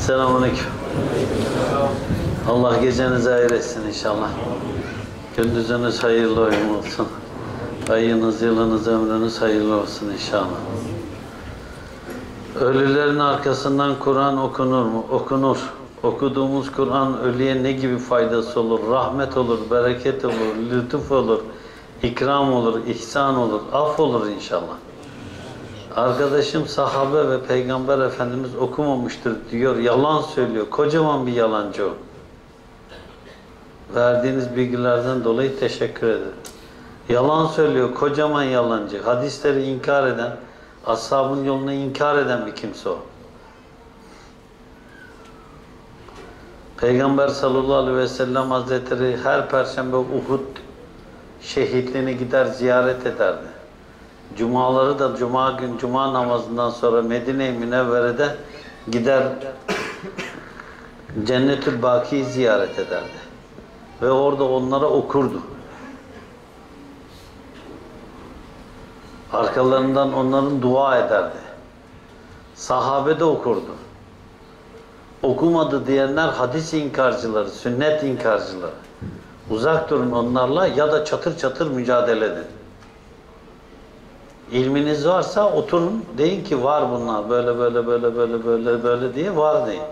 Selamünaleyküm. Allah gecenizi hayır etsin inşallah. Gündüzünüz hayırlı oyun olsun. Ayınız, yılınız, ömrünüz hayırlı olsun inşallah. Ölülerin arkasından Kur'an okunur mu? Okunur. Okuduğumuz Kur'an ölüye ne gibi faydası olur? Rahmet olur, bereket olur, lütuf olur, ikram olur, ihsan olur, af olur inşallah. Arkadaşım sahabe ve peygamber efendimiz okumamıştır diyor. Yalan söylüyor. Kocaman bir yalancı o. Verdiğiniz bilgilerden dolayı teşekkür ederim. Yalan söylüyor. Kocaman yalancı. Hadisleri inkar eden, ashabın yolunu inkar eden bir kimse o. Peygamber sallallahu aleyhi ve sellem hazretleri her perşembe Uhud şehitliğini gider ziyaret ederdi. Cumaları da cuma gün cuma namazından sonra Medine-i Münevvere'de gider Cennetül Baki'yi ziyaret ederdi. Ve orada onlara okurdu. Arkalarından onların dua ederdi. Sahabe de okurdu. Okumadı diyenler hadis inkarcıları, sünnet inkarcıları. Uzak durun onlarla ya da çatır çatır mücadele edin. İlminiz varsa oturun deyin ki var bunlar böyle böyle böyle böyle böyle böyle diye var deyin.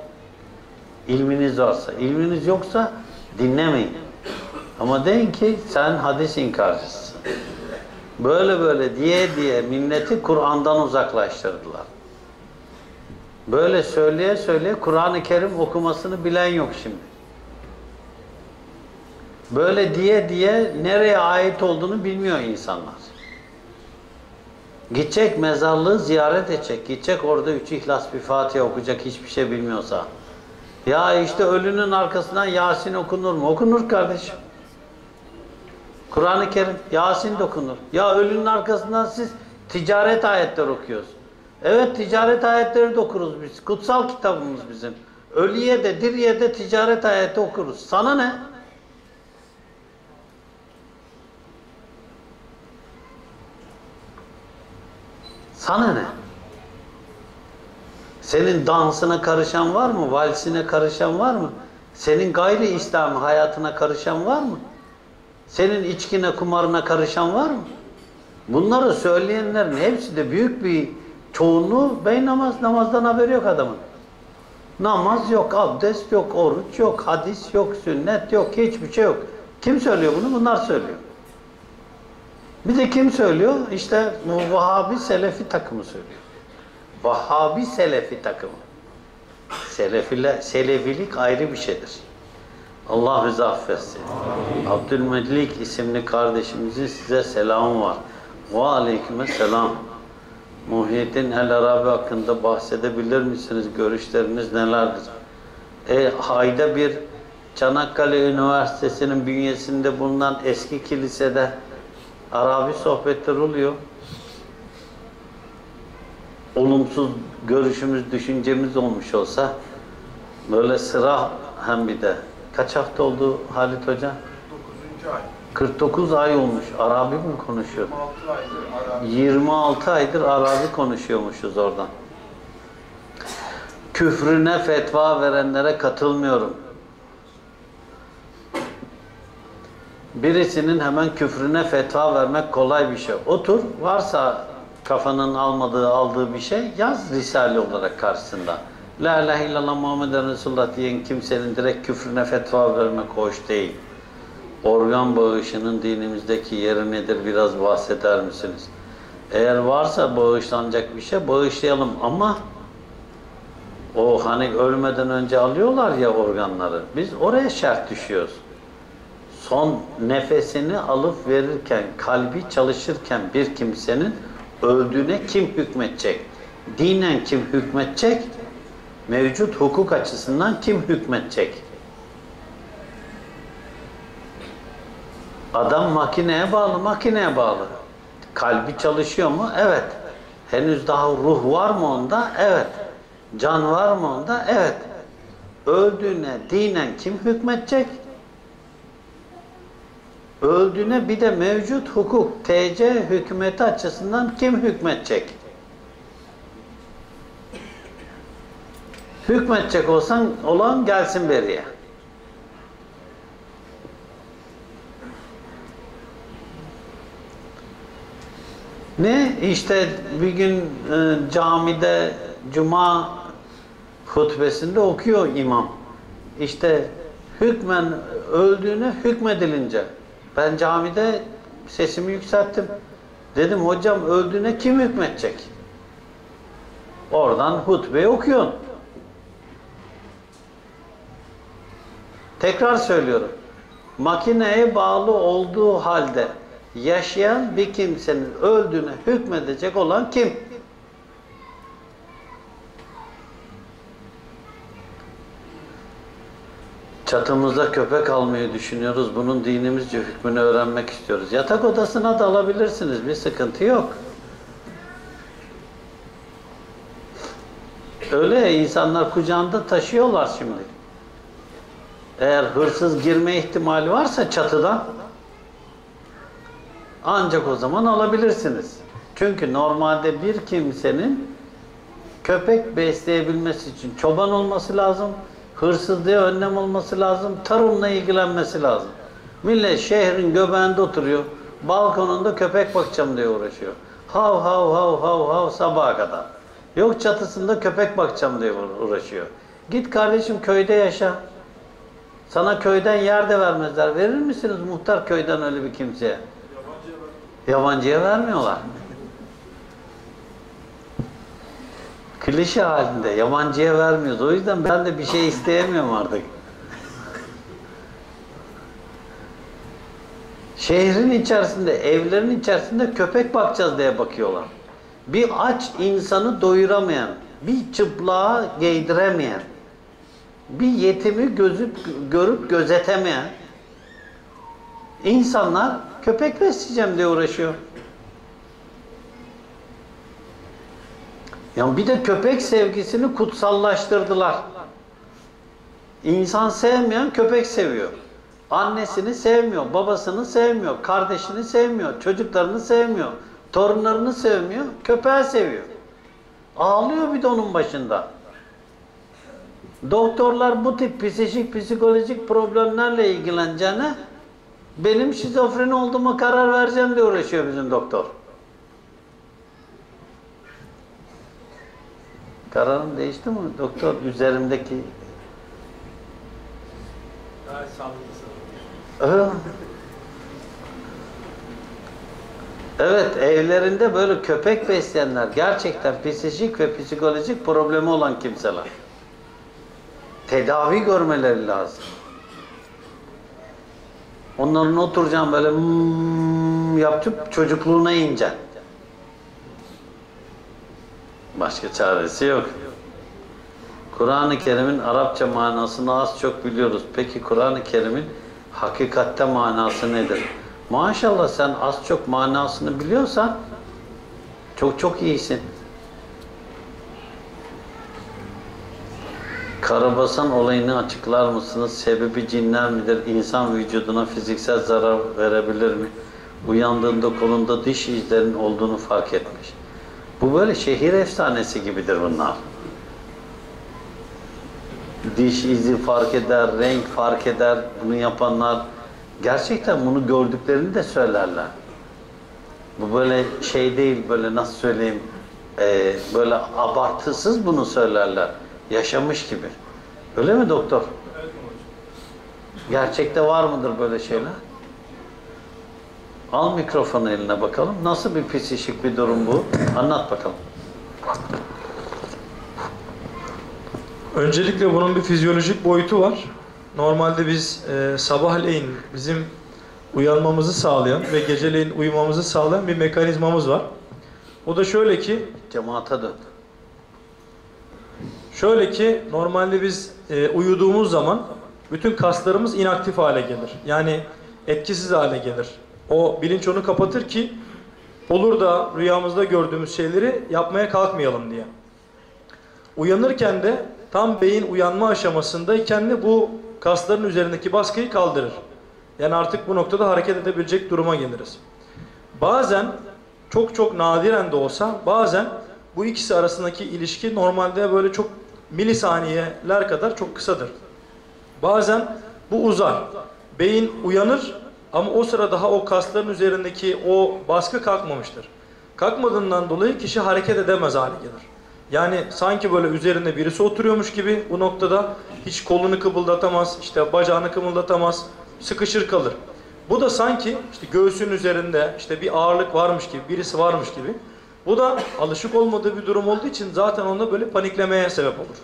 İlminiz varsa. İlminiz yoksa dinlemeyin. Ama deyin ki sen hadis inkarcısın. Böyle böyle diye diye milleti Kur'an'dan uzaklaştırdılar. Böyle söyleye söyleye Kur'an-ı Kerim okumasını bilen yok şimdi. Böyle diye diye nereye ait olduğunu bilmiyor insanlar. Gidecek mezarlığı ziyaret edecek. Gidecek orada üç ihlas bir Fatiha okuyacak hiçbir şey bilmiyorsa. Ya işte ölünün arkasından Yasin okunur mu? Okunur kardeşim. Kur'an-ı Kerim, Yasin de okunur. Ya ölünün arkasından siz ticaret ayetler okuyoruz. Evet ticaret ayetleri de okuruz biz. Kutsal kitabımız bizim. Ölüye de diriye de ticaret ayeti okuruz. Sana ne? Sana ne? Senin dansına karışan var mı? Valsine karışan var mı? Senin gayri İslam hayatına karışan var mı? Senin içkine, kumarına karışan var mı? Bunları söyleyenlerin hepsi de büyük bir çoğunluğu bey namaz, namazdan haberi yok adamın. Namaz yok, abdest yok, oruç yok, hadis yok, sünnet yok, hiçbir şey yok. Kim söylüyor bunu? Bunlar söylüyor. Bir de kim söylüyor? İşte Vahabi Selefi takımı söylüyor. Vahabi Selefi takımı. Selefile, Selefilik ayrı bir şeydir. Allah bizi affetsin. Abdülmelik isimli kardeşimizin size selamı var. Ve aleyküme selam. Muhyiddin El Arabi hakkında bahsedebilir misiniz? Görüşleriniz nelerdir? E, ayda bir Çanakkale Üniversitesi'nin bünyesinde bulunan eski kilisede Arabi sohbetler oluyor. Olumsuz görüşümüz, düşüncemiz olmuş olsa böyle sıra hem bir de kaç hafta oldu Halit Hoca? 9. ay. 49 ay olmuş. Arabi mi konuşuyor? 26 aydır Arabi. 26 aydır Arabi konuşuyormuşuz oradan. Küfrüne fetva verenlere katılmıyorum. Birisinin hemen küfrüne fetva vermek kolay bir şey. Otur, varsa kafanın almadığı, aldığı bir şey yaz risale olarak karşısında. La ilahe illallah Muhammeden Resulullah diyen kimsenin direkt küfrüne fetva vermek hoş değil. Organ bağışının dinimizdeki yeri nedir biraz bahseder misiniz? Eğer varsa bağışlanacak bir şey bağışlayalım ama o hani ölmeden önce alıyorlar ya organları. Biz oraya şart düşüyoruz. Son nefesini alıp verirken, kalbi çalışırken bir kimsenin öldüğüne kim hükmetecek? Dinen kim hükmetecek? Mevcut hukuk açısından kim hükmetecek? Adam makineye bağlı, makineye bağlı. Kalbi çalışıyor mu? Evet. Henüz daha ruh var mı onda? Evet. Can var mı onda? Evet. Öldüğüne dinen kim hükmetecek? Öldüğüne bir de mevcut hukuk, TC hükümeti açısından kim hükmetecek? Hükmetecek olsan olan gelsin beriye. Ne? İşte bir gün e, camide cuma hutbesinde okuyor imam. İşte hükmen öldüğüne hükmedilince ben camide sesimi yükselttim. Dedim hocam öldüğüne kim hükmedecek? Oradan hutbeyi okuyorsun. Tekrar söylüyorum. Makineye bağlı olduğu halde yaşayan bir kimsenin öldüğüne hükmedecek olan kim? Çatımızda köpek almayı düşünüyoruz. Bunun dinimizce hükmünü öğrenmek istiyoruz. Yatak odasına da alabilirsiniz. Bir sıkıntı yok. Öyle insanlar kucağında taşıyorlar şimdi. Eğer hırsız girme ihtimali varsa çatıdan ancak o zaman alabilirsiniz. Çünkü normalde bir kimsenin köpek besleyebilmesi için çoban olması lazım, hırsızlığa önlem olması lazım, tarımla ilgilenmesi lazım. Millet şehrin göbeğinde oturuyor, balkonunda köpek bakacağım diye uğraşıyor. Hav hav hav hav hav sabaha kadar. Yok çatısında köpek bakacağım diye uğraşıyor. Git kardeşim köyde yaşa. Sana köyden yer de vermezler. Verir misiniz muhtar köyden öyle bir kimseye? Yabancıya vermiyorlar. Klişe halinde yabancıya vermiyoruz. O yüzden ben de bir şey isteyemiyorum artık. Şehrin içerisinde, evlerin içerisinde köpek bakacağız diye bakıyorlar. Bir aç insanı doyuramayan, bir çıplığa giydiremeyen, bir yetimi gözüp görüp gözetemeyen insanlar köpek besleyeceğim diye uğraşıyor. Ya bir de köpek sevgisini kutsallaştırdılar. İnsan sevmeyen köpek seviyor. Annesini sevmiyor, babasını sevmiyor, kardeşini sevmiyor, çocuklarını sevmiyor, torunlarını sevmiyor, köpeği seviyor. Ağlıyor bir de onun başında. Doktorlar bu tip psikolojik psikolojik problemlerle ilgileneceğine benim şizofreni olduğuma karar vereceğim diye uğraşıyor bizim doktor. Kararın değişti mi doktor üzerimdeki? Gayet sağlıklısın. Evet. Evlerinde böyle köpek besleyenler gerçekten psikolojik ve psikolojik problemi olan kimseler. Tedavi görmeleri lazım. Onların oturacağım böyle hmm yapıp çocukluğuna ineceksin. Başka çaresi yok. Kur'an-ı Kerim'in Arapça manasını az çok biliyoruz. Peki Kur'an-ı Kerim'in hakikatte manası nedir? Maşallah sen az çok manasını biliyorsan çok çok iyisin. Karabasan olayını açıklar mısınız? Sebebi cinler midir? İnsan vücuduna fiziksel zarar verebilir mi? Uyandığında kolunda diş izlerinin olduğunu fark etmiş. Bu böyle şehir efsanesi gibidir bunlar. Diş izi fark eder, renk fark eder. Bunu yapanlar gerçekten bunu gördüklerini de söylerler. Bu böyle şey değil, böyle nasıl söyleyeyim, e, böyle abartısız bunu söylerler. Yaşamış gibi. Öyle mi doktor? Evet mi hocam? Gerçekte var mıdır böyle şeyler? Al mikrofonu eline bakalım. Nasıl bir psikik bir durum bu? Anlat bakalım. Öncelikle bunun bir fizyolojik boyutu var. Normalde biz e, sabahleyin bizim uyanmamızı sağlayan ve geceleyin uyumamızı sağlayan bir mekanizmamız var. O da şöyle ki, Cemaate dön. şöyle ki normalde biz e, uyuduğumuz zaman bütün kaslarımız inaktif hale gelir. Yani etkisiz hale gelir. O bilinç onu kapatır ki olur da rüyamızda gördüğümüz şeyleri yapmaya kalkmayalım diye. Uyanırken de tam beyin uyanma aşamasındayken de bu kasların üzerindeki baskıyı kaldırır. Yani artık bu noktada hareket edebilecek duruma geliriz. Bazen çok çok nadiren de olsa bazen bu ikisi arasındaki ilişki normalde böyle çok milisaniyeler kadar çok kısadır. Bazen bu uzar. Beyin uyanır ama o sıra daha o kasların üzerindeki o baskı kalkmamıştır. Kalkmadığından dolayı kişi hareket edemez hale gelir. Yani sanki böyle üzerinde birisi oturuyormuş gibi bu noktada hiç kolunu kıpıldatamaz, işte bacağını kımıldatamaz, sıkışır kalır. Bu da sanki işte göğsün üzerinde işte bir ağırlık varmış gibi, birisi varmış gibi. Bu da alışık olmadığı bir durum olduğu için zaten onda böyle paniklemeye sebep olur.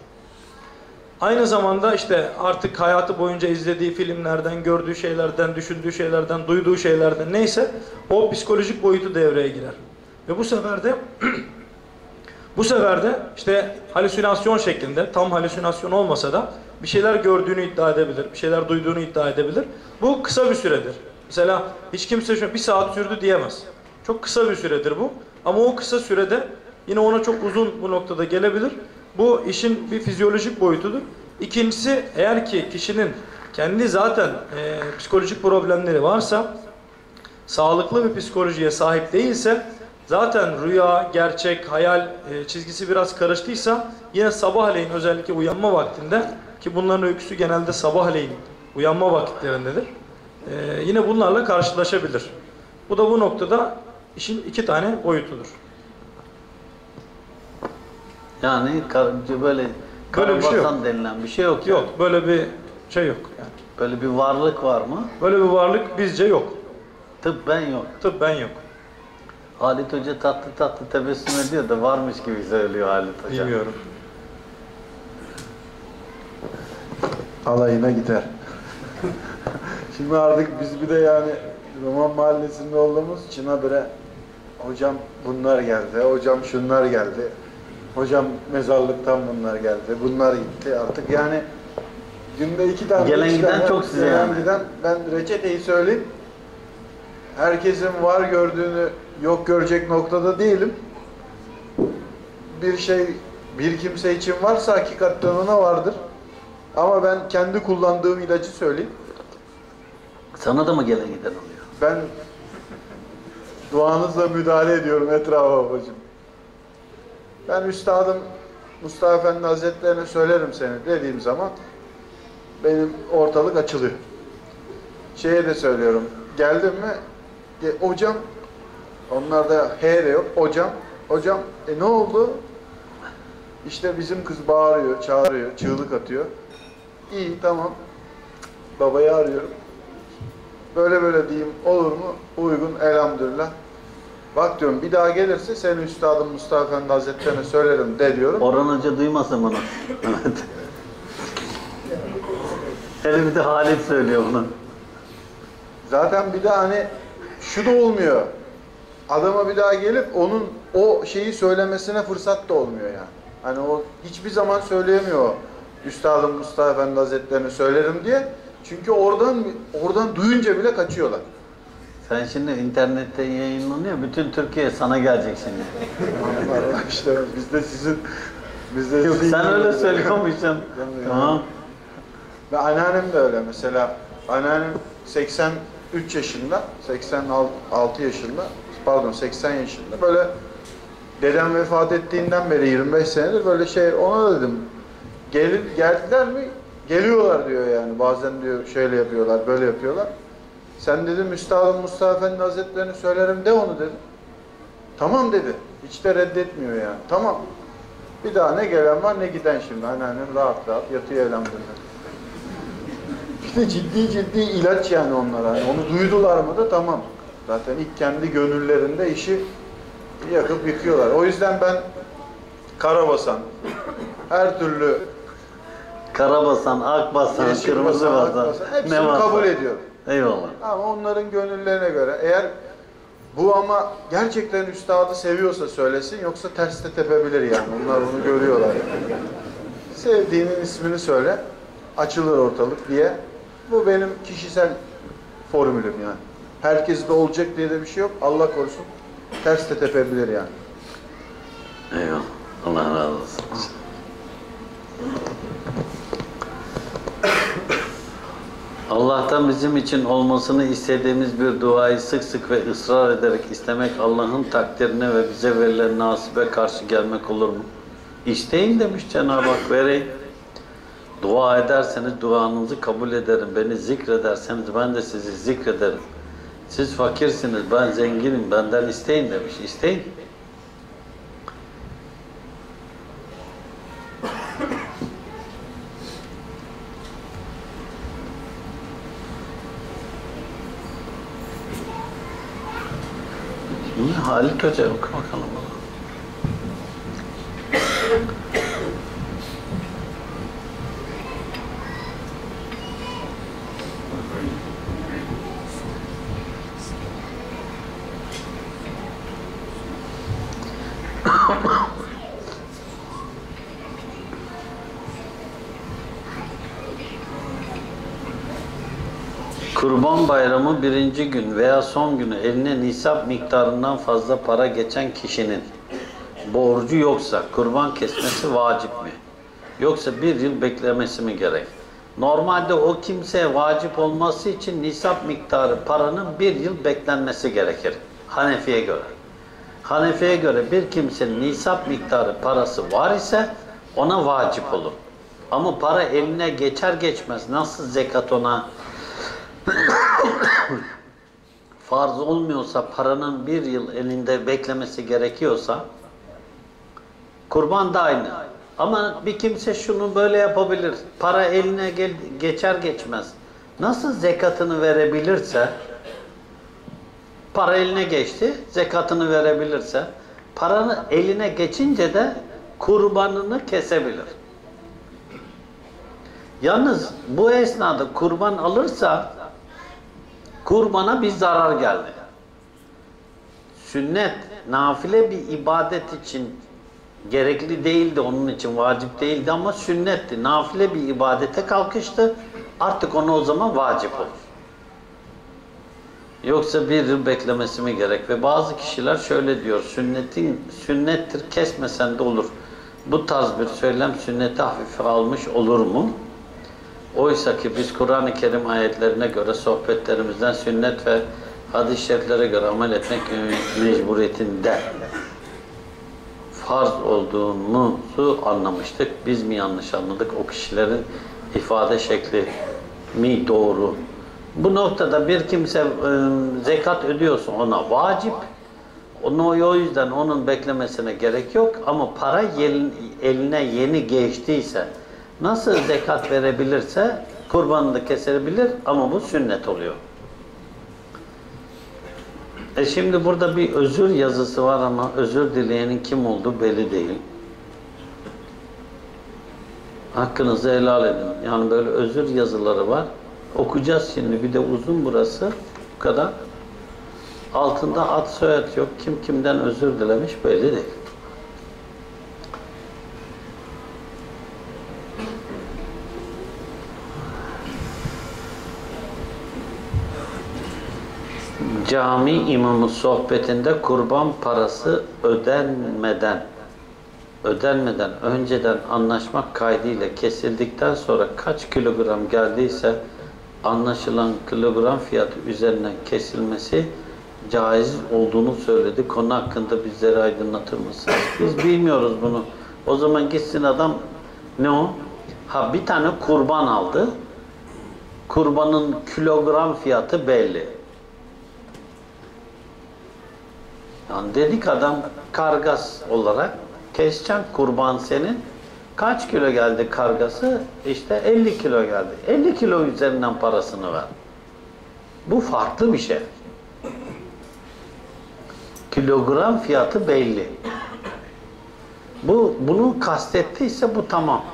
Aynı zamanda işte artık hayatı boyunca izlediği filmlerden, gördüğü şeylerden, düşündüğü şeylerden, duyduğu şeylerden neyse o psikolojik boyutu devreye girer. Ve bu sefer de bu sefer de işte halüsinasyon şeklinde tam halüsinasyon olmasa da bir şeyler gördüğünü iddia edebilir, bir şeyler duyduğunu iddia edebilir. Bu kısa bir süredir. Mesela hiç kimse şu bir saat sürdü diyemez. Çok kısa bir süredir bu. Ama o kısa sürede yine ona çok uzun bu noktada gelebilir. Bu işin bir fizyolojik boyutudur. İkincisi eğer ki kişinin kendi zaten e, psikolojik problemleri varsa sağlıklı bir psikolojiye sahip değilse zaten rüya, gerçek, hayal e, çizgisi biraz karıştıysa yine sabahleyin özellikle uyanma vaktinde ki bunların öyküsü genelde sabahleyin uyanma vakitlerindedir. E, yine bunlarla karşılaşabilir. Bu da bu noktada işin iki tane boyutudur. Yani böyle Böyle bir şey yok. denilen bir şey yok. yani. Yok böyle bir şey yok yani. Böyle bir varlık var mı? Böyle bir varlık bizce yok. Tıbben yok. Tıbben yok. Halit Hoca tatlı tatlı tebessüm ediyor da varmış gibi söylüyor Halit Hoca. Bilmiyorum. alayına gider. Şimdi artık biz bir de yani Roman mahallesinde olduğumuz için habire hocam bunlar geldi, hocam şunlar geldi, hocam mezarlıktan bunlar geldi, bunlar gitti. Artık yani günde iki tane, Gelen giden tane çok size gelen yani. giden ben reçeteyi söyleyeyim. Herkesin var gördüğünü yok görecek noktada değilim. Bir şey bir kimse için varsa hakikaten ona vardır. Ama ben kendi kullandığım ilacı söyleyeyim. Sana da mı gelen giden oluyor? Ben duanızla müdahale ediyorum etrafa babacığım. Ben üstadım Mustafa Efendi Hazretlerine söylerim seni dediğim zaman benim ortalık açılıyor. Şeye de söylüyorum. Geldin mi? "Ge- hocam onlarda H de yok. Hocam. Hocam e ne oldu? İşte bizim kız bağırıyor, çağırıyor, çığlık atıyor. İyi tamam. Babayı arıyorum. Böyle böyle diyeyim olur mu? Uygun elhamdülillah. Bak diyorum bir daha gelirse senin üstadın Mustafa Efendi Hazretlerine söylerim de diyorum. Orhan Hoca duymasın bunu. Evet. Hele bir de Halit söylüyor bunu. Zaten bir daha hani şu da olmuyor. Adama bir daha gelip onun o şeyi söylemesine fırsat da olmuyor yani. Hani o hiçbir zaman söyleyemiyor. Üstadım Mustafa Efendi Hazretlerine söylerim diye. Çünkü oradan oradan duyunca bile kaçıyorlar. Sen şimdi internette yayınlanıyor. Bütün Türkiye sana gelecek şimdi. İşte biz de sizin biz de Yok sizin sen öyle söylüyormuşsun. tamam. Ve anneannem de öyle mesela. Anneannem 83 yaşında, 86 yaşında, pardon 80 yaşında. Böyle dedem vefat ettiğinden beri 25 senedir böyle şey ona dedim. Gelin, geldiler mi? Geliyorlar diyor yani. Bazen diyor şöyle yapıyorlar, böyle yapıyorlar. Sen dedim Üstadım Mustafa Efendi Hazretlerini söylerim de onu dedim. Tamam dedi. Hiç de reddetmiyor yani. Tamam. Bir daha ne gelen var ne giden şimdi. Anneannem rahat rahat yatıyor elhamdülillah. İşte ciddi ciddi ilaç yani onlara. Yani onu duydular mı da tamam. Zaten ilk kendi gönüllerinde işi yakıp yıkıyorlar. O yüzden ben karabasan, her türlü Karabasan, akbasan, kırmızı basan, basan, hepsini ne varsa. kabul ediyorum. Eyvallah. Ama onların gönüllerine göre eğer bu ama gerçekten üstadı seviyorsa söylesin yoksa ters de tepebilir yani. Onlar bunu görüyorlar. Sevdiğinin ismini söyle. Açılır ortalık diye. Bu benim kişisel formülüm yani. Herkes de olacak diye de bir şey yok. Allah korusun. Ters de tepebilir yani. Eyvallah. Allah razı olsun. Allah'tan bizim için olmasını istediğimiz bir duayı sık sık ve ısrar ederek istemek Allah'ın takdirine ve bize verilen nasibe karşı gelmek olur mu? İsteyin demiş Cenab-ı Hak vereyim. Dua ederseniz duanızı kabul ederim. Beni zikrederseniz ben de sizi zikrederim. Siz fakirsiniz, ben zenginim, benden isteyin demiş. İsteyin. Niye Halit Hoca oku bakalım. Kurban bayramı birinci gün veya son günü eline nisap miktarından fazla para geçen kişinin borcu yoksa kurban kesmesi vacip mi? Yoksa bir yıl beklemesi mi gerek? Normalde o kimseye vacip olması için nisap miktarı paranın bir yıl beklenmesi gerekir. Hanefi'ye göre. Hanefi'ye göre bir kimsenin nisap miktarı parası var ise ona vacip olur. Ama para eline geçer geçmez nasıl zekat ona farz olmuyorsa paranın bir yıl elinde beklemesi gerekiyorsa kurban da aynı. Ama bir kimse şunu böyle yapabilir. Para eline gel, geçer geçmez. Nasıl zekatını verebilirse para eline geçti, zekatını verebilirse paranı eline geçince de kurbanını kesebilir. Yalnız bu esnada kurban alırsa kurbana bir zarar geldi. Sünnet, nafile bir ibadet için gerekli değildi, onun için vacip değildi ama sünnetti. Nafile bir ibadete kalkıştı. Artık ona o zaman vacip olur. Yoksa bir yıl beklemesi mi gerek? Ve bazı kişiler şöyle diyor, sünnetin sünnettir, kesmesen de olur. Bu tarz bir söylem sünneti hafife almış olur mu? Oysa ki biz Kur'an-ı Kerim ayetlerine göre sohbetlerimizden sünnet ve hadis-i şeriflere göre amel etmek mecburiyetinde farz olduğumuzu anlamıştık. Biz mi yanlış anladık? O kişilerin ifade şekli mi doğru? Bu noktada bir kimse e, zekat ödüyorsa ona vacip. Onu o yüzden onun beklemesine gerek yok ama para eline yeni geçtiyse nasıl zekat verebilirse kurbanını kesebilir ama bu sünnet oluyor. E şimdi burada bir özür yazısı var ama özür dileyenin kim olduğu belli değil. Hakkınızı helal edin. Yani böyle özür yazıları var. Okuyacağız şimdi. Bir de uzun burası. Bu kadar. Altında ad soyad yok. Kim kimden özür dilemiş belli değil. Cami imamı sohbetinde kurban parası ödenmeden ödenmeden önceden anlaşmak kaydıyla kesildikten sonra kaç kilogram geldiyse anlaşılan kilogram fiyatı üzerinden kesilmesi caiz olduğunu söyledi. Konu hakkında bizleri aydınlatır mısınız? Biz bilmiyoruz bunu. O zaman gitsin adam ne o? Ha bir tane kurban aldı. Kurbanın kilogram fiyatı belli. Yani dedik adam kargas olarak keseceğim kurban senin. Kaç kilo geldi kargası? İşte 50 kilo geldi. 50 kilo üzerinden parasını ver. Bu farklı bir şey. Kilogram fiyatı belli. Bu bunu kastettiyse bu tamam.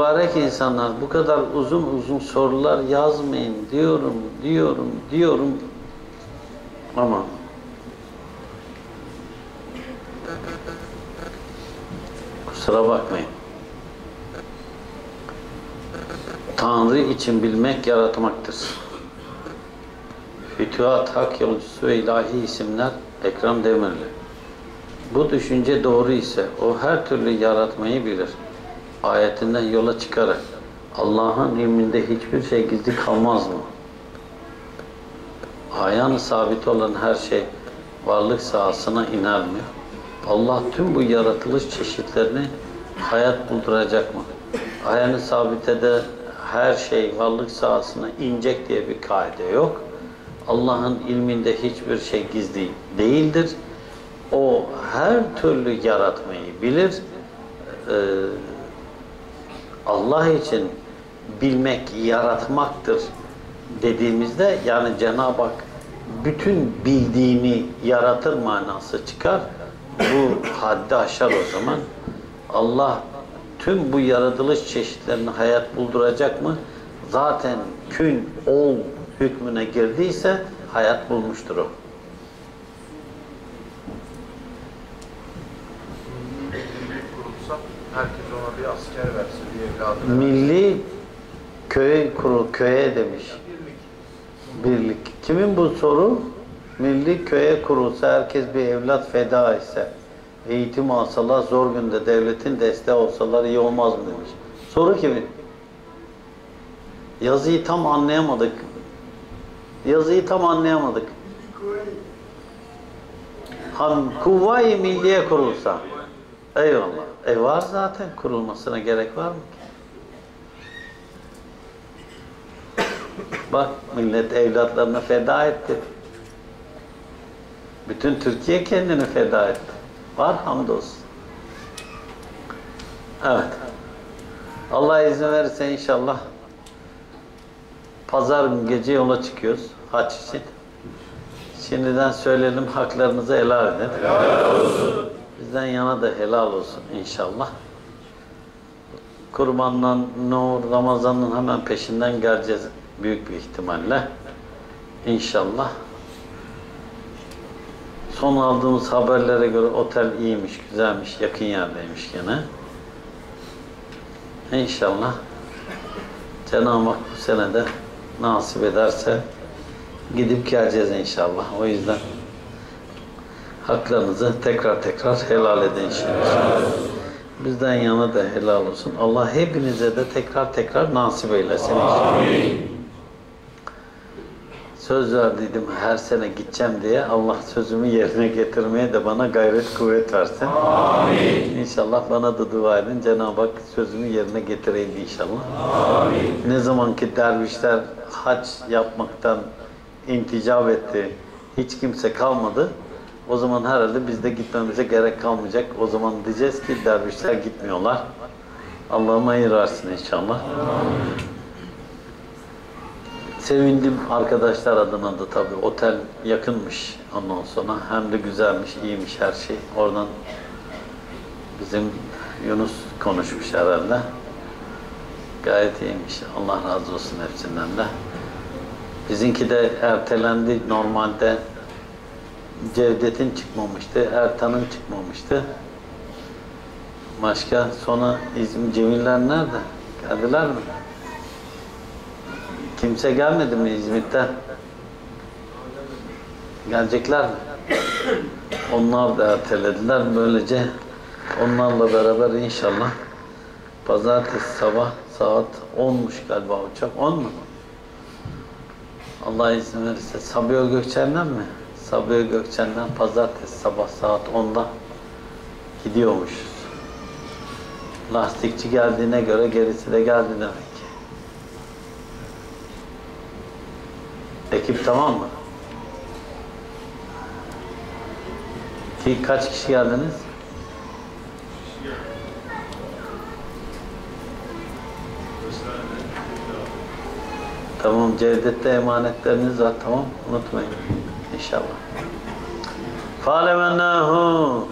Mübarek insanlar bu kadar uzun uzun sorular yazmayın diyorum, diyorum, diyorum. Ama kusura bakmayın. Tanrı için bilmek yaratmaktır. Fütühat, Hak Yolcusu ve ilahi isimler Ekrem Demirli. Bu düşünce doğru ise o her türlü yaratmayı bilir ayetinden yola çıkarak Allah'ın ilminde hiçbir şey gizli kalmaz mı? Ayağını sabit olan her şey varlık sahasına iner mi? Allah tüm bu yaratılış çeşitlerini hayat bulduracak mı? Ayağını sabitede her şey varlık sahasına inecek diye bir kaide yok. Allah'ın ilminde hiçbir şey gizli değildir. O her türlü yaratmayı bilir. Ee, Allah için bilmek yaratmaktır dediğimizde yani Cenab-ı Hak bütün bildiğini yaratır manası çıkar. Bu haddi aşar o zaman. Allah tüm bu yaratılış çeşitlerini hayat bulduracak mı? Zaten kün, ol hükmüne girdiyse hayat bulmuştur o. Herkes ona bir asker verse. Milli köy kurul köye demiş. Birlik. Kimin bu soru? Milli köye kurulsa herkes bir evlat feda etse. Eğitim alsalar zor günde devletin desteği olsalar iyi olmaz mı demiş. Soru kimin? Yazıyı tam anlayamadık. Yazıyı tam anlayamadık. Ham Kuvvayi Milliye kurulsa. Eyvallah. E var zaten kurulmasına gerek var mı ki? Bak millet evlatlarına feda etti. Bütün Türkiye kendini feda etti. Var hamdolsun. Evet. Allah izin verirse inşallah pazar gece yola çıkıyoruz haç için. Şimdiden söyleyelim haklarınızı helal edin. Bizden yana da helal olsun inşallah. Kurbandan, Nur, Ramazan'ın hemen peşinden geleceğiz büyük bir ihtimalle. İnşallah. Son aldığımız haberlere göre otel iyiymiş, güzelmiş, yakın yerdeymiş gene. İnşallah Cenab-ı Hak bu sene de nasip ederse gidip geleceğiz inşallah. O yüzden haklarınızı tekrar tekrar helal edin inşallah. Bizden yana da helal olsun. Allah hepinize de tekrar tekrar nasip eylesin inşallah. Söz verdiydim her sene gideceğim diye. Allah sözümü yerine getirmeye de bana gayret kuvvet versin. Amin. İnşallah bana da dua edin. Cenab-ı Hak sözümü yerine getireyim inşallah. Amin. Ne zamanki dervişler hac yapmaktan inticap etti, hiç kimse kalmadı. O zaman herhalde biz de gitmemize gerek kalmayacak. O zaman diyeceğiz ki dervişler gitmiyorlar. Allah'ım hayır versin inşallah. Sevindim arkadaşlar adına da tabii. Otel yakınmış ondan sonra. Hem de güzelmiş, iyiymiş her şey. Oradan bizim Yunus konuşmuş herhalde. Gayet iyiymiş. Allah razı olsun hepsinden de. Bizimki de ertelendi normalde. Cevdet'in çıkmamıştı, Ertan'ın çıkmamıştı. Başka sonra İzmir Cemiller nerede? Geldiler mi? Kimse gelmedi mi İzmit'ten? Gelecekler mi? Onlar da ertelediler. Böylece onlarla beraber inşallah pazartesi sabah saat 10'muş galiba uçak. 10 mu? Allah izin verirse Sabiha Gökçen'den mi? Sabiha Gökçen'den pazartesi sabah saat 10'da gidiyormuşuz. Lastikçi geldiğine göre gerisi de geldi demek Ekip tamam mı? Ki kaç kişi geldiniz? Tamam Cevdet'te emanetleriniz var tamam unutmayın inşallah. Falemennahu